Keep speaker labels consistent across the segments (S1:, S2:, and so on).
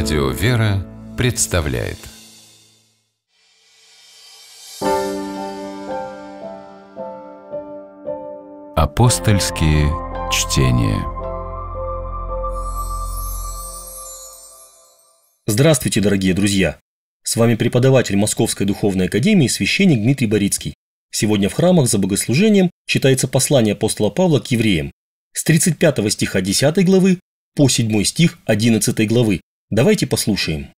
S1: Радио «Вера» представляет Апостольские чтения
S2: Здравствуйте, дорогие друзья! С вами преподаватель Московской Духовной Академии священник Дмитрий Борицкий. Сегодня в храмах за богослужением читается послание апостола Павла к евреям с 35 стиха 10 главы по 7 стих 11 главы. Давайте послушаем.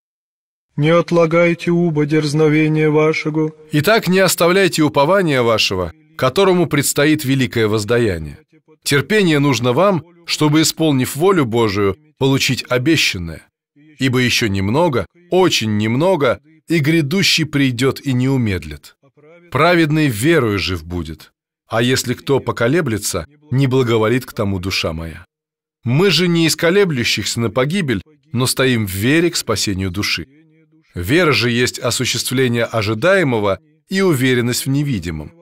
S3: «Не отлагайте уба дерзновения вашего».
S4: Итак, не оставляйте упования вашего, которому предстоит великое воздаяние. Терпение нужно вам, чтобы, исполнив волю Божию, получить обещанное. Ибо еще немного, очень немного, и грядущий придет и не умедлит. Праведный верою жив будет. А если кто поколеблется, не благоволит к тому душа моя. Мы же не из колеблющихся на погибель, но стоим в вере к спасению души. Вера же есть осуществление ожидаемого и уверенность в невидимом.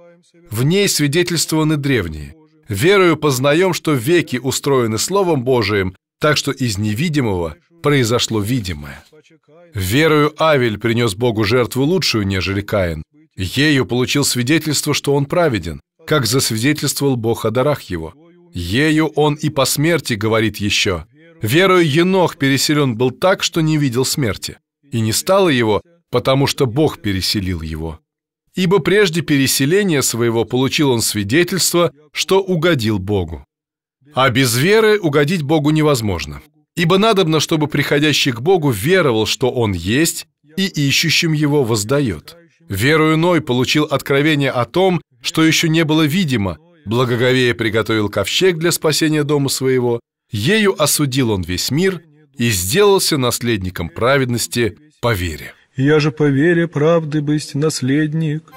S4: В ней свидетельствованы древние. Верою познаем, что веки устроены Словом Божиим, так что из невидимого произошло видимое. Верою Авель принес Богу жертву лучшую, нежели Каин. Ею получил свидетельство, что он праведен, как засвидетельствовал Бог о дарах его. Ею он и по смерти говорит еще. Верою Енох переселен был так, что не видел смерти. И не стало его, потому что Бог переселил его. Ибо прежде переселения своего получил он свидетельство, что угодил Богу. А без веры угодить Богу невозможно. Ибо надобно, чтобы приходящий к Богу веровал, что Он есть, и ищущим Его воздает. Верою Ной получил откровение о том, что еще не было видимо, благоговея приготовил ковчег для спасения дома своего, ею осудил он весь мир и сделался наследником праведности по вере.
S3: Я же по вере правды быть наследник.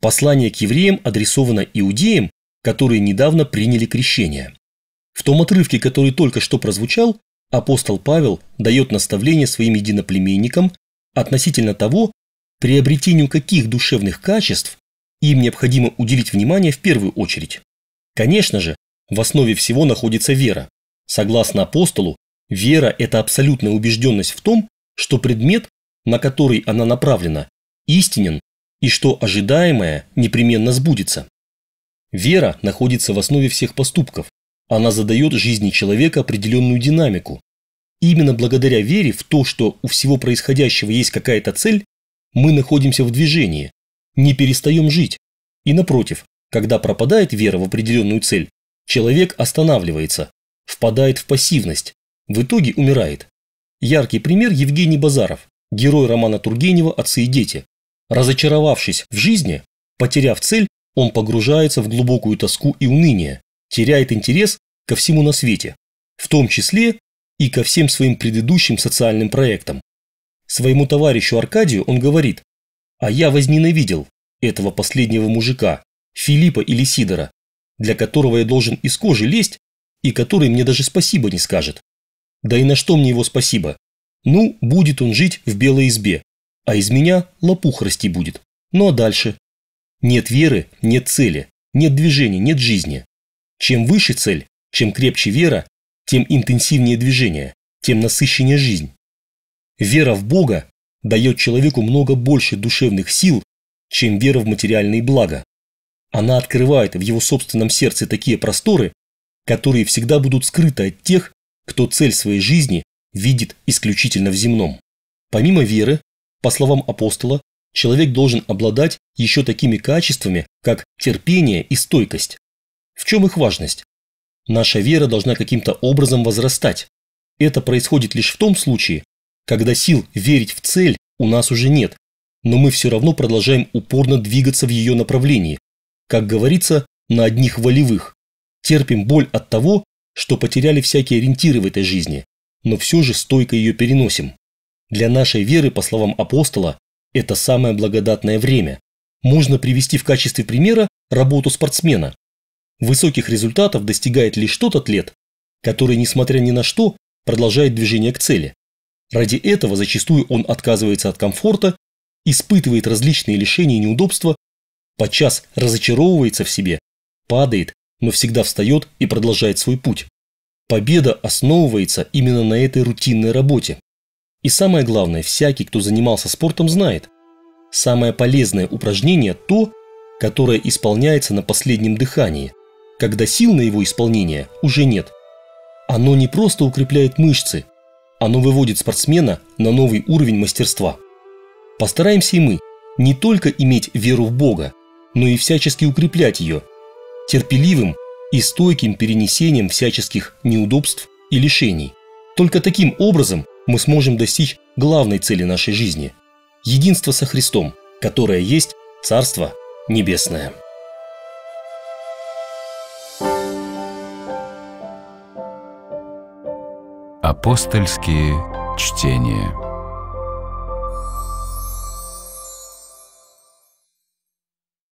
S2: Послание к евреям адресовано иудеям, которые недавно приняли крещение. В том отрывке, который только что прозвучал, апостол Павел дает наставление своим единоплеменникам относительно того, приобретению каких душевных качеств им необходимо уделить внимание в первую очередь. Конечно же, в основе всего находится вера. Согласно апостолу, вера – это абсолютная убежденность в том, что предмет, на который она направлена, истинен и что ожидаемое непременно сбудется. Вера находится в основе всех поступков, она задает жизни человека определенную динамику. Именно благодаря вере в то, что у всего происходящего есть какая-то цель, мы находимся в движении, не перестаем жить. И напротив, когда пропадает вера в определенную цель, человек останавливается, впадает в пассивность, в итоге умирает. Яркий пример Евгений Базаров, герой романа Тургенева «Отцы и дети». Разочаровавшись в жизни, потеряв цель, он погружается в глубокую тоску и уныние, теряет интерес ко всему на свете, в том числе и ко всем своим предыдущим социальным проектам. Своему товарищу Аркадию он говорит, а я возненавидел этого последнего мужика, Филиппа или Сидора, для которого я должен из кожи лезть и который мне даже спасибо не скажет. Да и на что мне его спасибо? Ну, будет он жить в белой избе, а из меня лопух расти будет. Ну а дальше? Нет веры, нет цели, нет движения, нет жизни. Чем выше цель, чем крепче вера, тем интенсивнее движение, тем насыщеннее жизнь. Вера в Бога дает человеку много больше душевных сил, чем вера в материальные блага. Она открывает в его собственном сердце такие просторы, которые всегда будут скрыты от тех, кто цель своей жизни видит исключительно в земном. Помимо веры, по словам апостола, человек должен обладать еще такими качествами, как терпение и стойкость. В чем их важность? Наша вера должна каким-то образом возрастать. Это происходит лишь в том случае, когда сил верить в цель у нас уже нет, но мы все равно продолжаем упорно двигаться в ее направлении. Как говорится, на одних волевых. Терпим боль от того, что потеряли всякие ориентиры в этой жизни, но все же стойко ее переносим. Для нашей веры, по словам апостола, это самое благодатное время. Можно привести в качестве примера работу спортсмена. Высоких результатов достигает лишь тот атлет, который, несмотря ни на что, продолжает движение к цели. Ради этого зачастую он отказывается от комфорта, испытывает различные лишения и неудобства, подчас разочаровывается в себе, падает но всегда встает и продолжает свой путь. Победа основывается именно на этой рутинной работе. И самое главное, всякий, кто занимался спортом, знает. Самое полезное упражнение – то, которое исполняется на последнем дыхании, когда сил на его исполнение уже нет. Оно не просто укрепляет мышцы, оно выводит спортсмена на новый уровень мастерства. Постараемся и мы не только иметь веру в Бога, но и всячески укреплять ее, терпеливым и стойким перенесением всяческих неудобств и лишений. Только таким образом мы сможем достичь главной цели нашей жизни – единства со Христом, которое есть Царство Небесное.
S1: Апостольские чтения.